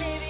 Baby.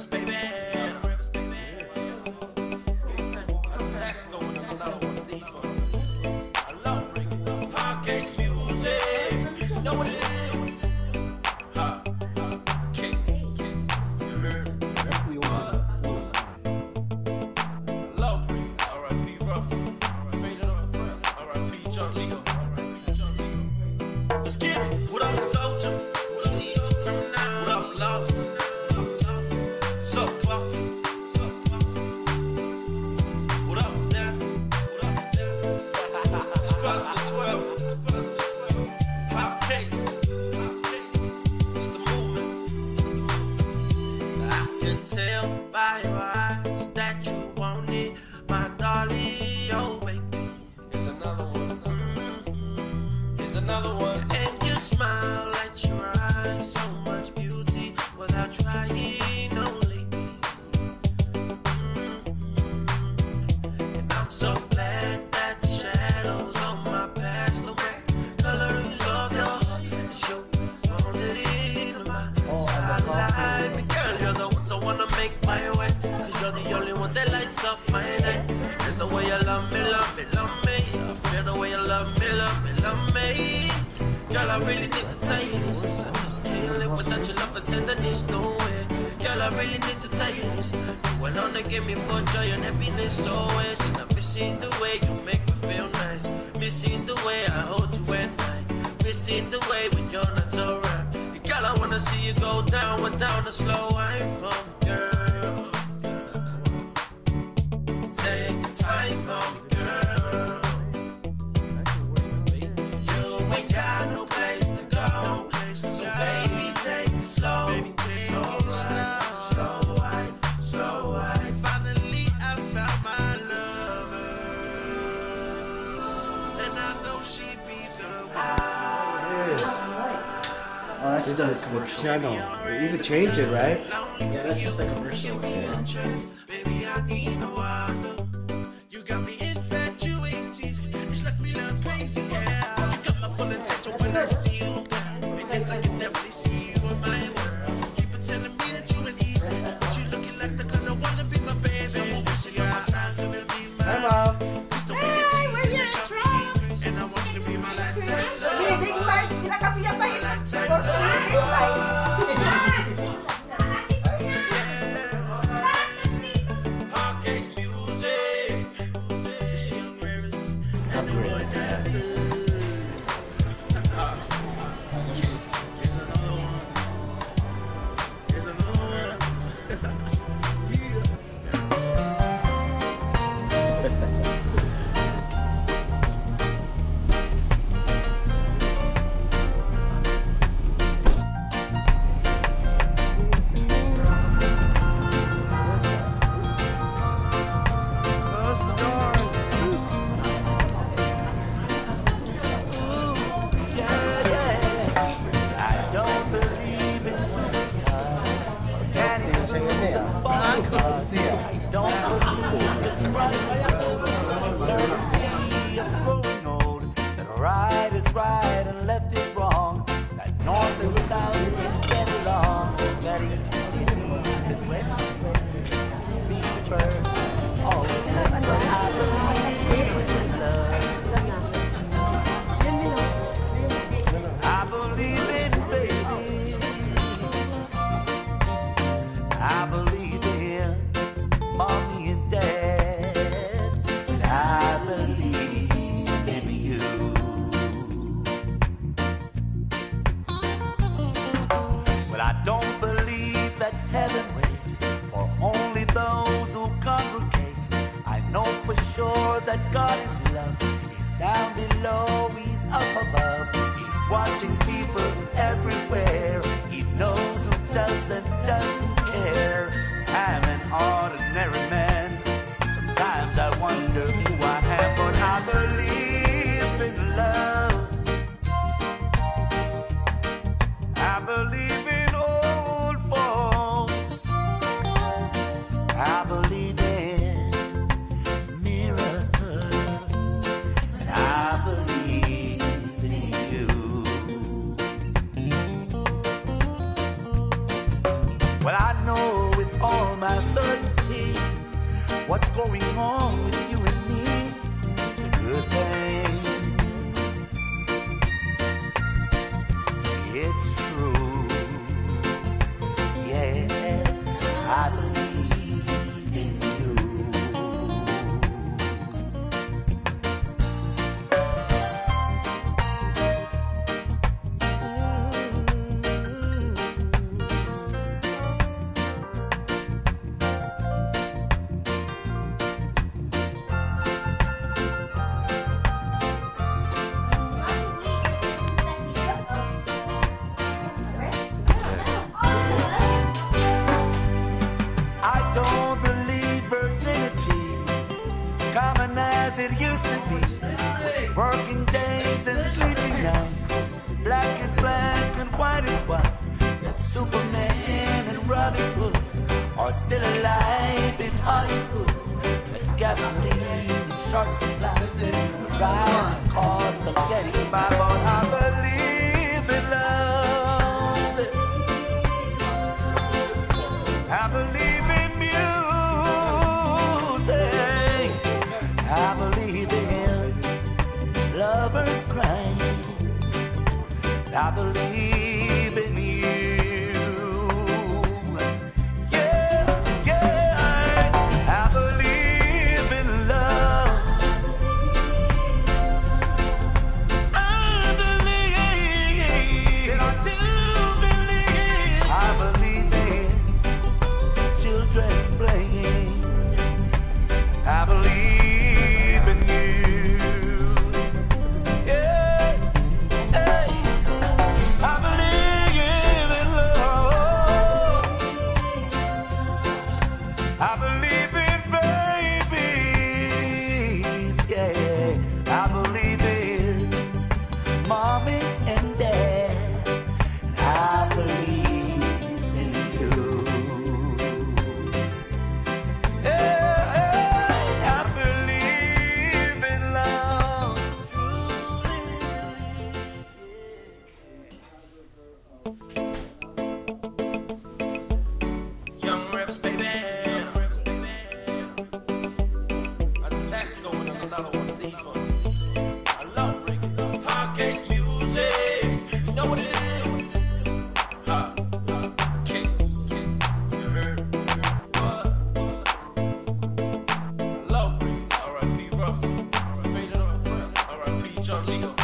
rips, baby. On the rips, baby. I another one of these ones. I love bringing podcast music. Know what it is? Huh? Kicks. You heard? Exactly what? Love bringing R.I.P. Ruff. Faded off the front. R.I.P. John Leo. Let's get it. What up, soldier? another one. And you smile at your eyes, so much beauty without trying. love i. Girl, I really need to tell you this. I just can't live without your love and tenderness, no way. Girl, I really need to tell you this. You alone that give me for joy and happiness always. And I'm missing the way you make me feel nice. Missing the way I hold you at night. Missing the way when you're not around. Girl, I wanna see you go down, went down the slow. I girl. This is a commercial. I know. You could change it, right? Yeah, that's just a commercial. Yeah. Hollywood are still alive in Hollywood. The gasoline in short supply, the rise in cost of getting by, but I believe in love. I believe in music. I believe in lovers crying. I believe. R.I.P.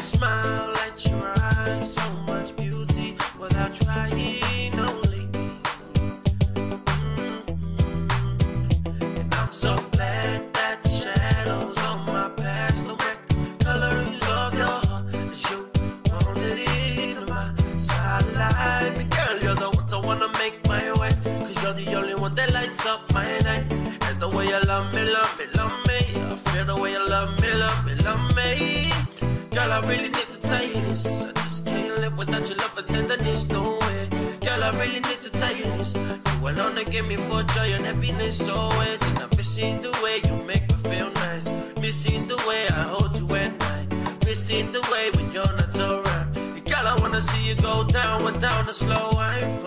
smile at your eyes, so much beauty without trying. Only me. Mm-hmm. And I'm so glad that the shadows on my past don't make the colors of your heart. you wanted my. And girl, you're the one I wanna make my wife. Cause you're the only one that lights up my night. And the way you love me, love You alone to give me for joy and happiness always. And I'm missing the way you make me feel nice. Missing the way I hold you at night. Missing the way when you're not around. Girl, I wanna see you go down, down the slow me,